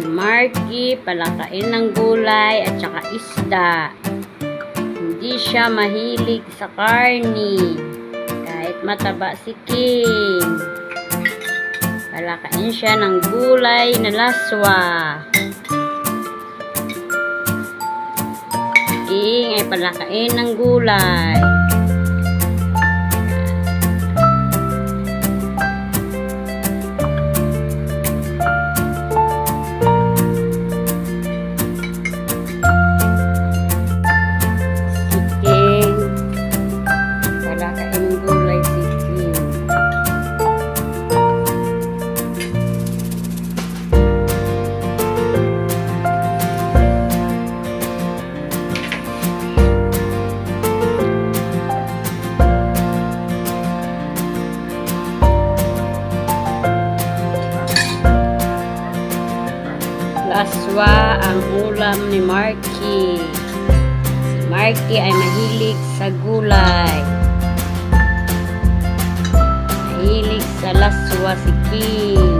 Si Marky, palakain ng gulay at saka isda. Hindi siya mahilig sa karni. Kahit mataba si King. Palakain siya ng gulay na laswa. King ay palakain ng gulay. Laswa ang ulam ni Marky. Si Marky ay mahilig sa gulay. Mahilig sa laswa si King.